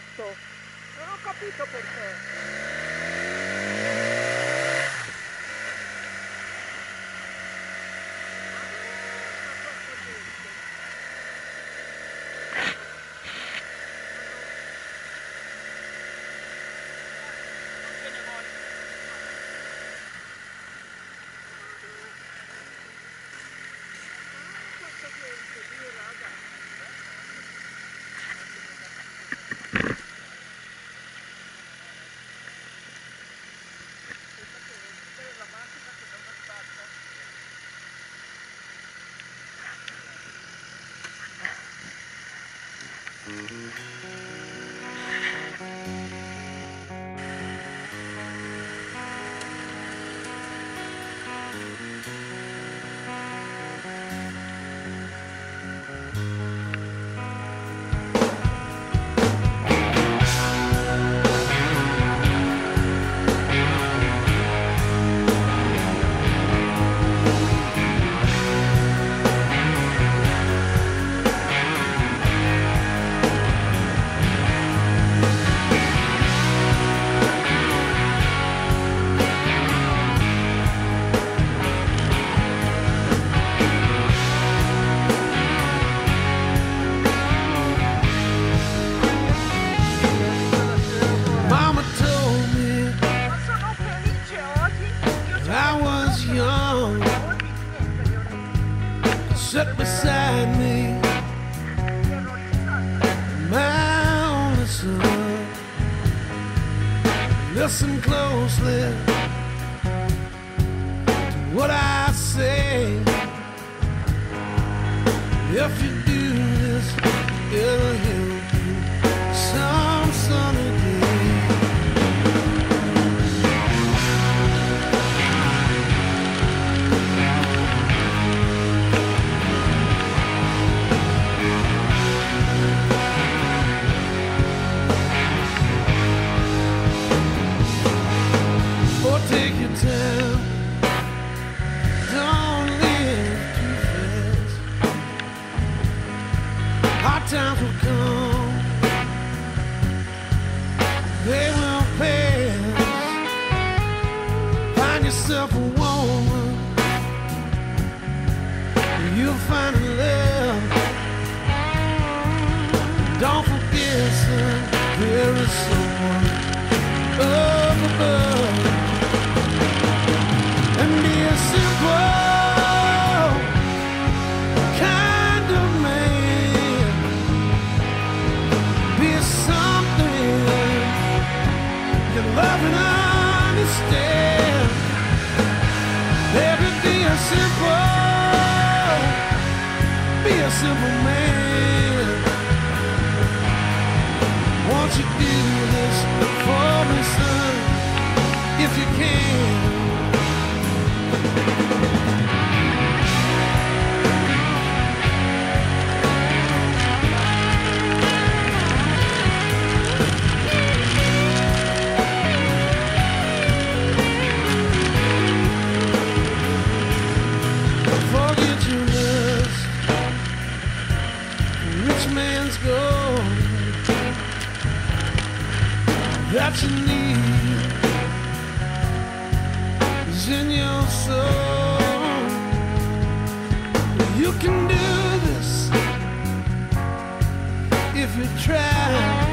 fatto? Non ho capito perché. almost to what I say. If you do this, it'll hit. yourself a woman, you'll find love. Don't forget, son, There is. soon. simple man. always going that you need is in your soul. You can do this if you try.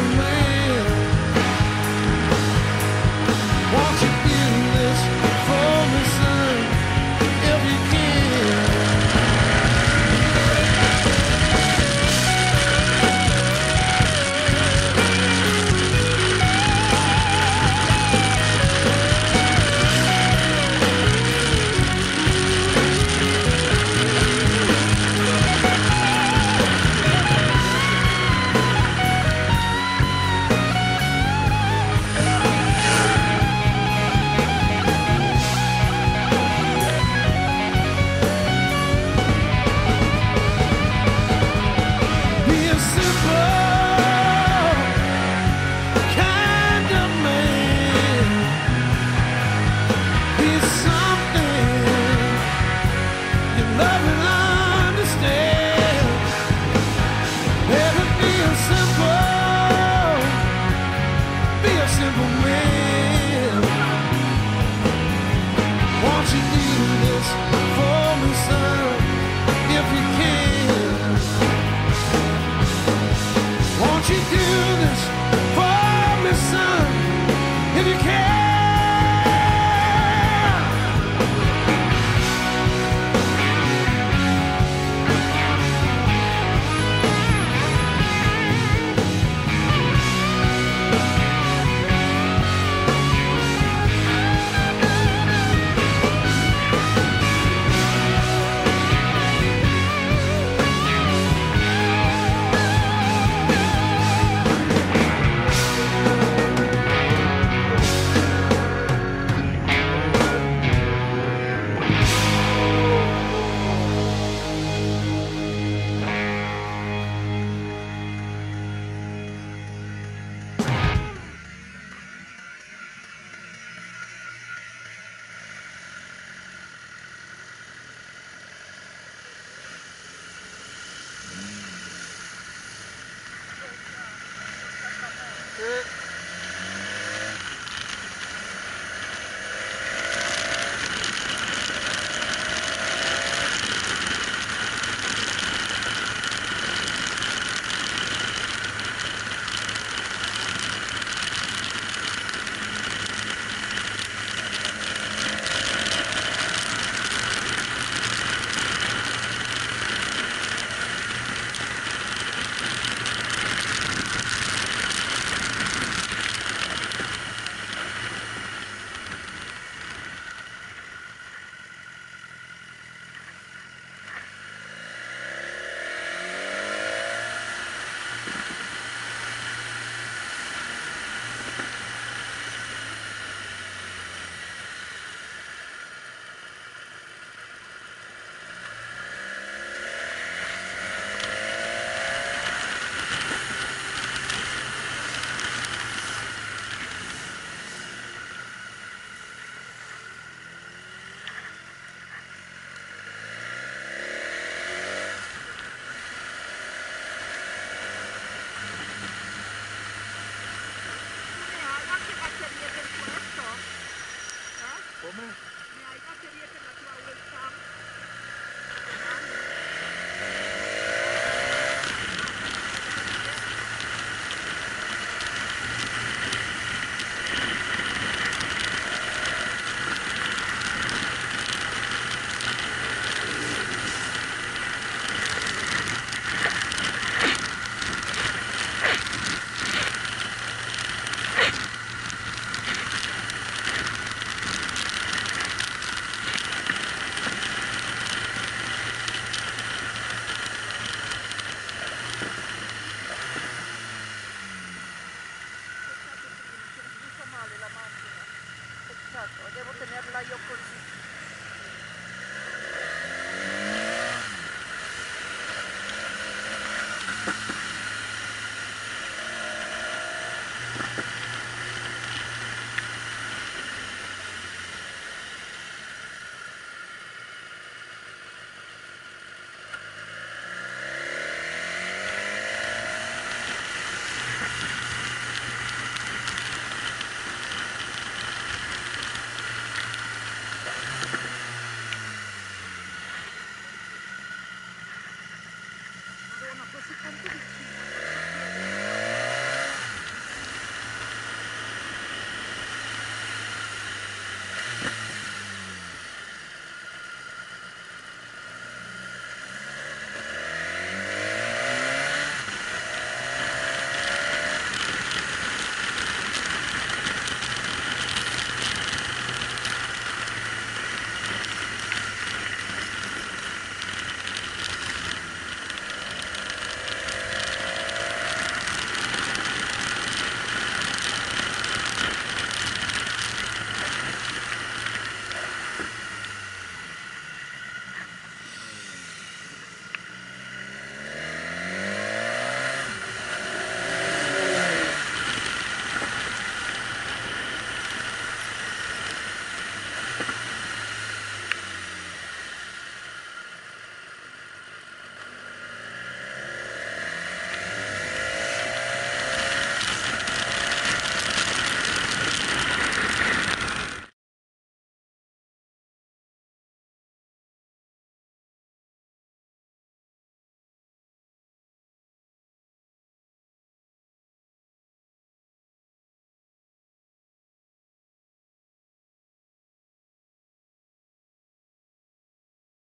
A simple